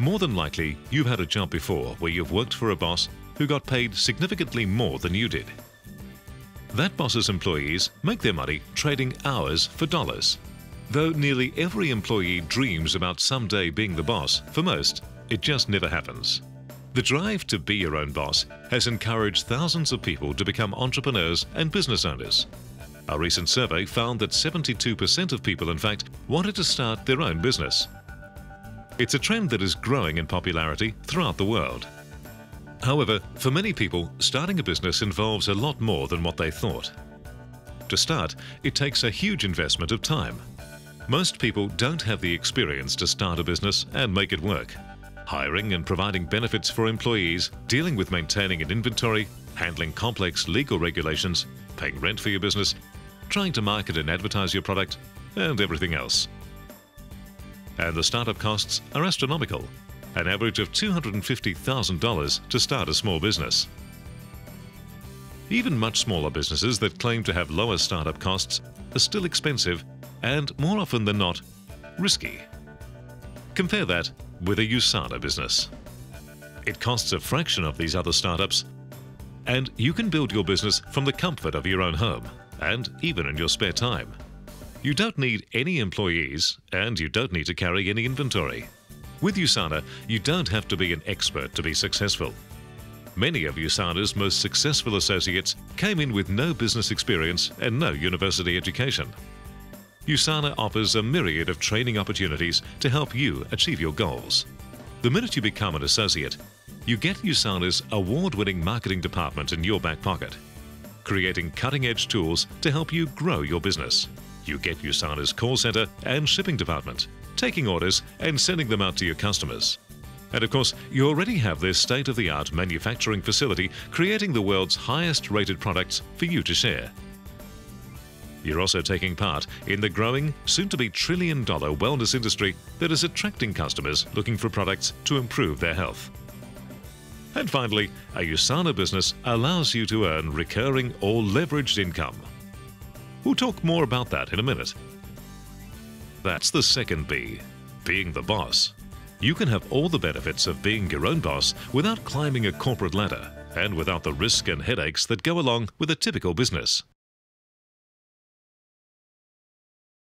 More than likely, you've had a job before where you've worked for a boss who got paid significantly more than you did. That boss's employees make their money trading hours for dollars. Though nearly every employee dreams about someday being the boss, for most, it just never happens. The drive to be your own boss has encouraged thousands of people to become entrepreneurs and business owners. A recent survey found that 72% of people, in fact, wanted to start their own business. It's a trend that is growing in popularity throughout the world. However, for many people, starting a business involves a lot more than what they thought. To start, it takes a huge investment of time. Most people don't have the experience to start a business and make it work. Hiring and providing benefits for employees, dealing with maintaining an inventory, handling complex legal regulations, paying rent for your business, trying to market and advertise your product, and everything else and the startup costs are astronomical, an average of $250,000 to start a small business. Even much smaller businesses that claim to have lower startup costs are still expensive and, more often than not, risky. Compare that with a USANA business. It costs a fraction of these other startups, and you can build your business from the comfort of your own home and even in your spare time. You don't need any employees and you don't need to carry any inventory. With USANA, you don't have to be an expert to be successful. Many of USANA's most successful associates came in with no business experience and no university education. USANA offers a myriad of training opportunities to help you achieve your goals. The minute you become an associate, you get USANA's award-winning marketing department in your back pocket, creating cutting-edge tools to help you grow your business. You get USANA's call center and shipping department, taking orders and sending them out to your customers. And of course, you already have this state-of-the-art manufacturing facility creating the world's highest rated products for you to share. You're also taking part in the growing, soon-to-be trillion-dollar wellness industry that is attracting customers looking for products to improve their health. And finally, a USANA business allows you to earn recurring or leveraged income We'll talk more about that in a minute. That's the second B, being the boss. You can have all the benefits of being your own boss without climbing a corporate ladder and without the risk and headaches that go along with a typical business.